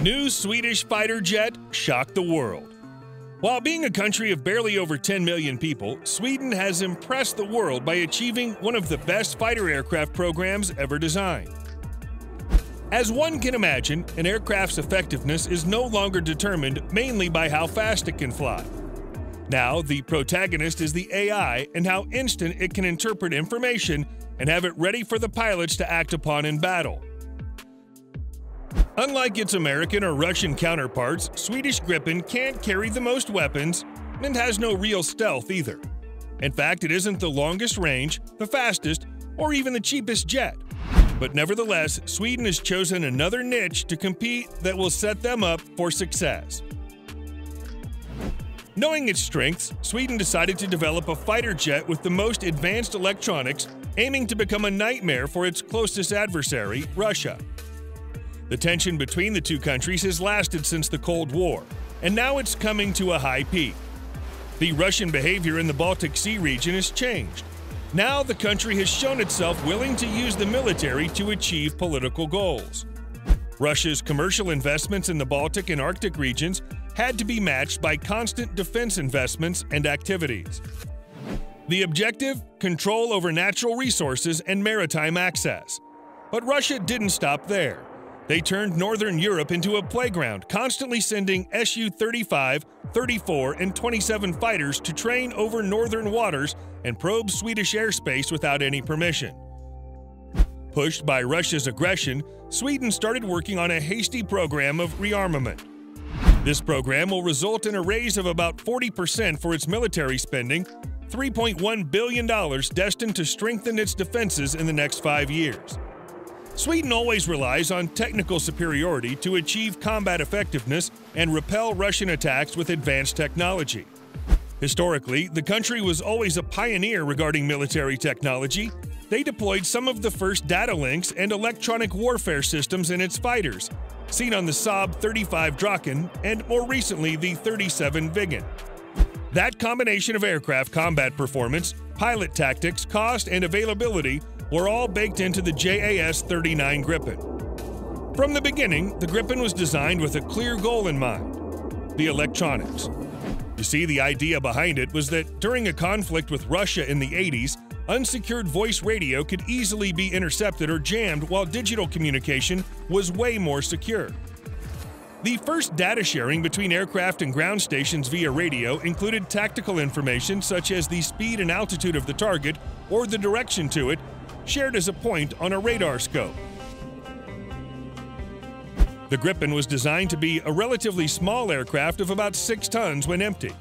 New Swedish fighter jet shocked the world. While being a country of barely over 10 million people, Sweden has impressed the world by achieving one of the best fighter aircraft programs ever designed. As one can imagine, an aircraft's effectiveness is no longer determined mainly by how fast it can fly. Now, the protagonist is the AI and how instant it can interpret information and have it ready for the pilots to act upon in battle. Unlike its American or Russian counterparts, Swedish Gripen can't carry the most weapons and has no real stealth either. In fact, it isn't the longest range, the fastest, or even the cheapest jet. But nevertheless, Sweden has chosen another niche to compete that will set them up for success. Knowing its strengths, Sweden decided to develop a fighter jet with the most advanced electronics, aiming to become a nightmare for its closest adversary, Russia. The tension between the two countries has lasted since the Cold War, and now it's coming to a high peak. The Russian behavior in the Baltic Sea region has changed. Now the country has shown itself willing to use the military to achieve political goals. Russia's commercial investments in the Baltic and Arctic regions had to be matched by constant defense investments and activities. The objective control over natural resources and maritime access. But Russia didn't stop there. They turned Northern Europe into a playground, constantly sending Su 35, 34, and 27 fighters to train over northern waters and probe Swedish airspace without any permission. Pushed by Russia's aggression, Sweden started working on a hasty program of rearmament. This program will result in a raise of about 40% for its military spending, $3.1 billion destined to strengthen its defenses in the next five years. Sweden always relies on technical superiority to achieve combat effectiveness and repel Russian attacks with advanced technology. Historically, the country was always a pioneer regarding military technology. They deployed some of the first data links and electronic warfare systems in its fighters, seen on the Saab 35 Draken and more recently the 37 Viggen. That combination of aircraft combat performance, pilot tactics, cost, and availability were all baked into the JAS 39 Gripen. From the beginning, the Gripen was designed with a clear goal in mind the electronics. You see, the idea behind it was that during a conflict with Russia in the 80s, unsecured voice radio could easily be intercepted or jammed while digital communication was way more secure. The first data sharing between aircraft and ground stations via radio included tactical information such as the speed and altitude of the target or the direction to it shared as a point on a radar scope. The Gripen was designed to be a relatively small aircraft of about 6 tons when empty.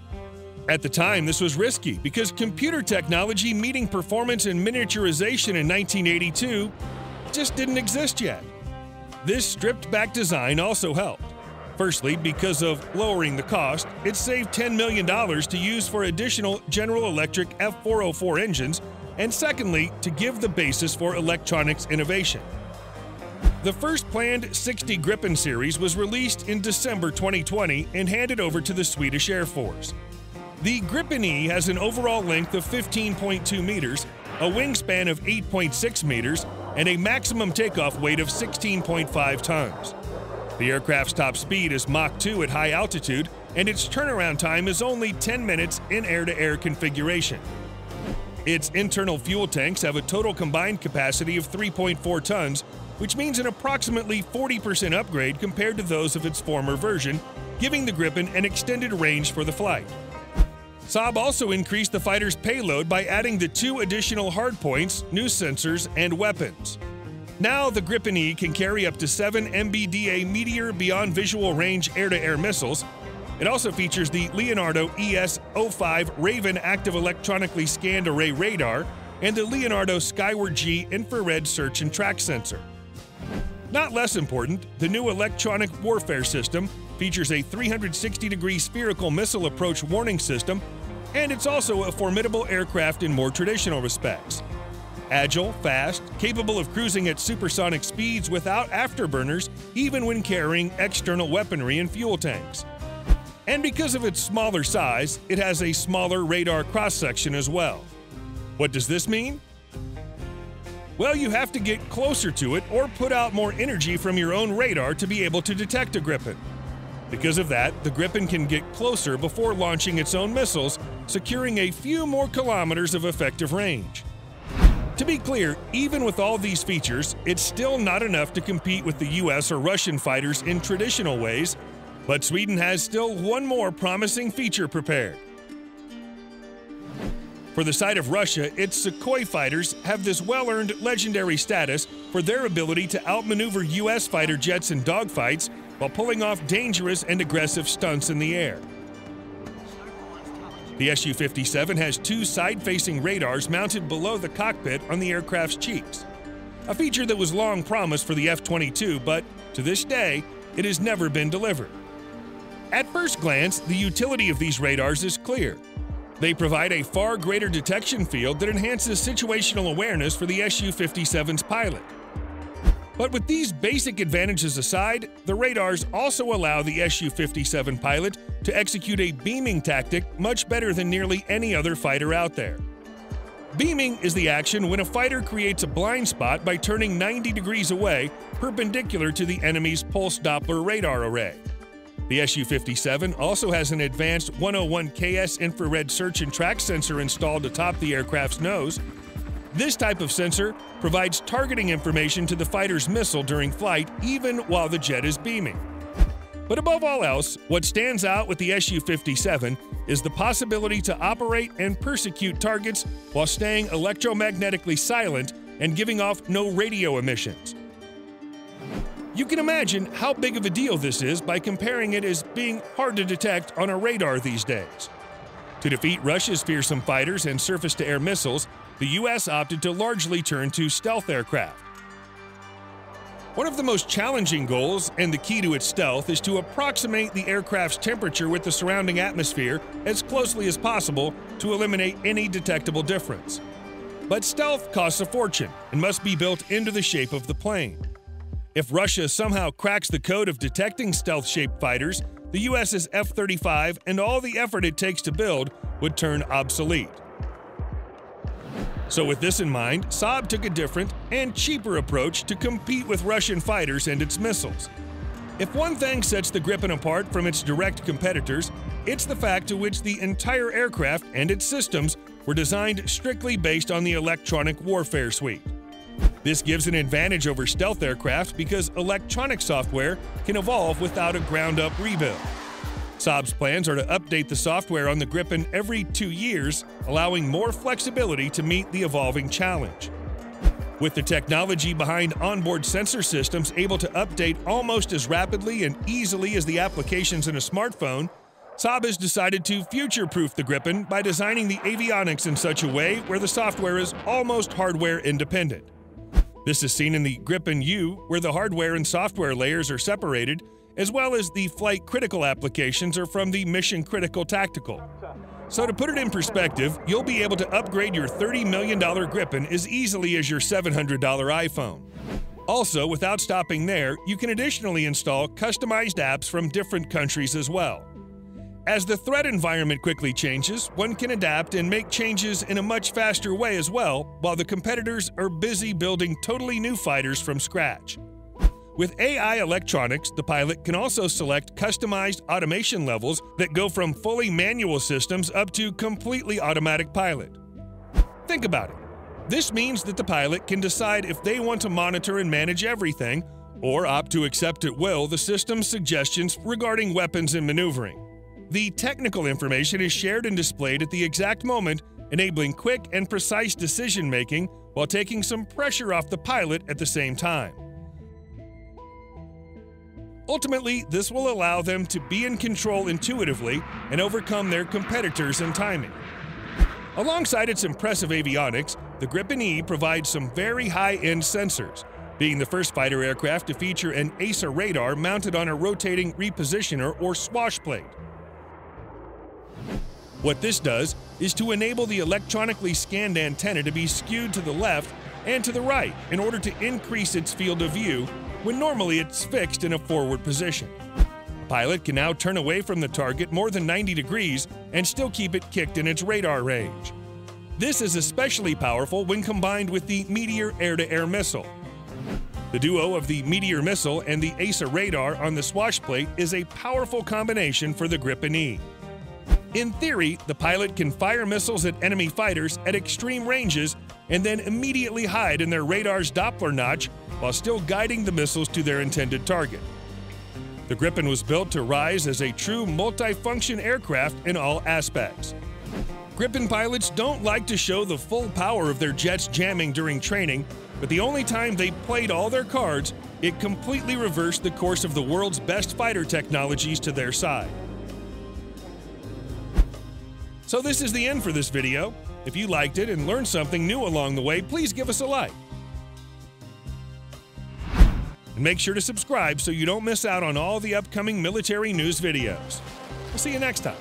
At the time, this was risky because computer technology meeting performance and miniaturization in 1982 just didn't exist yet. This stripped back design also helped. Firstly, because of lowering the cost, it saved $10 million to use for additional General Electric F404 engines and secondly, to give the basis for electronics innovation. The first planned 60 Gripen series was released in December 2020 and handed over to the Swedish Air Force. The Gripen E has an overall length of 15.2 meters, a wingspan of 8.6 meters, and a maximum takeoff weight of 16.5 tons. The aircraft's top speed is Mach 2 at high altitude, and its turnaround time is only 10 minutes in air to air configuration. Its internal fuel tanks have a total combined capacity of 3.4 tons, which means an approximately 40% upgrade compared to those of its former version, giving the Gripen an extended range for the flight. Saab also increased the fighter's payload by adding the two additional hardpoints, new sensors, and weapons. Now, the Gripen E can carry up to 7 MBDA Meteor Beyond Visual Range air to air missiles, it also features the Leonardo ES-05 Raven active electronically scanned array radar and the Leonardo Skyward G infrared search and track sensor. Not less important, the new electronic warfare system features a 360 degree spherical missile approach warning system, and it's also a formidable aircraft in more traditional respects. Agile, fast, capable of cruising at supersonic speeds without afterburners, even when carrying external weaponry and fuel tanks. And because of its smaller size, it has a smaller radar cross section as well. What does this mean? Well, you have to get closer to it or put out more energy from your own radar to be able to detect a Gripen. Because of that, the Gripen can get closer before launching its own missiles, securing a few more kilometers of effective range. To be clear, even with all these features, it's still not enough to compete with the US or Russian fighters in traditional ways, but Sweden has still one more promising feature prepared. For the side of Russia, its Sukhoi fighters have this well earned legendary status for their ability to outmaneuver US fighter jets in dogfights while pulling off dangerous and aggressive stunts in the air. The Su 57 has two side facing radars mounted below the cockpit on the aircraft's cheeks. A feature that was long promised for the F 22, but to this day, it has never been delivered. At first glance, the utility of these radars is clear. They provide a far greater detection field that enhances situational awareness for the Su 57's pilot. But with these basic advantages aside, the radars also allow the Su 57 pilot to execute a beaming tactic much better than nearly any other fighter out there. Beaming is the action when a fighter creates a blind spot by turning 90 degrees away, perpendicular to the enemy's pulse Doppler radar array. The Su 57 also has an advanced 101KS infrared search and track sensor installed atop the aircraft's nose. This type of sensor provides targeting information to the fighter's missile during flight, even while the jet is beaming. But above all else, what stands out with the Su 57 is the possibility to operate and persecute targets while staying electromagnetically silent and giving off no radio emissions. You can imagine how big of a deal this is by comparing it as being hard to detect on a radar these days. To defeat Russia's fearsome fighters and surface to air missiles, the U.S. opted to largely turn to stealth aircraft. One of the most challenging goals, and the key to its stealth, is to approximate the aircraft's temperature with the surrounding atmosphere as closely as possible to eliminate any detectable difference. But stealth costs a fortune and must be built into the shape of the plane. If Russia somehow cracks the code of detecting stealth shaped fighters, the US's F 35 and all the effort it takes to build would turn obsolete. So, with this in mind, Saab took a different and cheaper approach to compete with Russian fighters and its missiles. If one thing sets the Gripen apart from its direct competitors, it's the fact to which the entire aircraft and its systems were designed strictly based on the electronic warfare suite. This gives an advantage over stealth aircraft because electronic software can evolve without a ground up rebuild. Saab's plans are to update the software on the Gripen every two years, allowing more flexibility to meet the evolving challenge. With the technology behind onboard sensor systems able to update almost as rapidly and easily as the applications in a smartphone, Saab has decided to future proof the Gripen by designing the avionics in such a way where the software is almost hardware independent. This is seen in the Gripen U, where the hardware and software layers are separated, as well as the flight critical applications are from the mission critical tactical. So, to put it in perspective, you'll be able to upgrade your $30 million Gripen as easily as your $700 iPhone. Also, without stopping there, you can additionally install customized apps from different countries as well. As the threat environment quickly changes, one can adapt and make changes in a much faster way as well, while the competitors are busy building totally new fighters from scratch. With AI electronics, the pilot can also select customized automation levels that go from fully manual systems up to completely automatic pilot. Think about it. This means that the pilot can decide if they want to monitor and manage everything, or opt to accept at will the system's suggestions regarding weapons and maneuvering. The technical information is shared and displayed at the exact moment, enabling quick and precise decision making while taking some pressure off the pilot at the same time. Ultimately, this will allow them to be in control intuitively and overcome their competitors in timing. Alongside its impressive avionics, the Gripen E provides some very high end sensors, being the first fighter aircraft to feature an AESA radar mounted on a rotating repositioner or swash plate. What this does is to enable the electronically scanned antenna to be skewed to the left and to the right in order to increase its field of view when normally it's fixed in a forward position. A pilot can now turn away from the target more than 90 degrees and still keep it kicked in its radar range. This is especially powerful when combined with the Meteor air-to-air missile. The duo of the Meteor missile and the AESA radar on the swash plate is a powerful combination for the Gripen E. In theory, the pilot can fire missiles at enemy fighters at extreme ranges and then immediately hide in their radar's Doppler notch while still guiding the missiles to their intended target. The Gripen was built to rise as a true multifunction aircraft in all aspects. Gripen pilots don't like to show the full power of their jets jamming during training, but the only time they played all their cards, it completely reversed the course of the world's best fighter technologies to their side. So this is the end for this video. If you liked it and learned something new along the way, please give us a like. And make sure to subscribe so you don't miss out on all the upcoming military news videos. We'll see you next time.